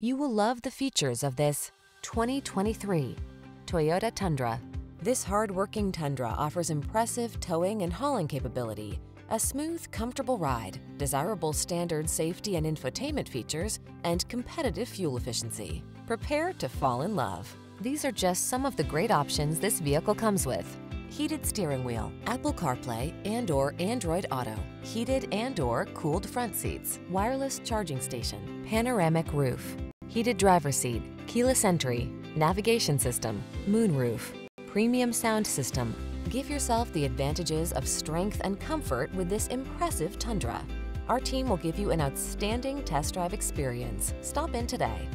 You will love the features of this 2023 Toyota Tundra. This hard-working Tundra offers impressive towing and hauling capability, a smooth, comfortable ride, desirable standard safety and infotainment features, and competitive fuel efficiency. Prepare to fall in love. These are just some of the great options this vehicle comes with. Heated steering wheel, Apple CarPlay and or Android Auto, heated and or cooled front seats, wireless charging station, panoramic roof, heated driver seat, keyless entry, navigation system, moonroof, premium sound system. Give yourself the advantages of strength and comfort with this impressive Tundra. Our team will give you an outstanding test drive experience. Stop in today.